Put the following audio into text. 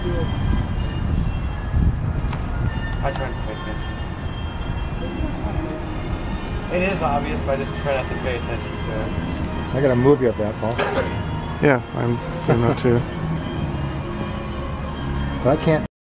I try not to pay attention. It is obvious, but I just try not to pay attention to it. I got a movie up that, Paul. Yeah, I'm doing that too. But I can't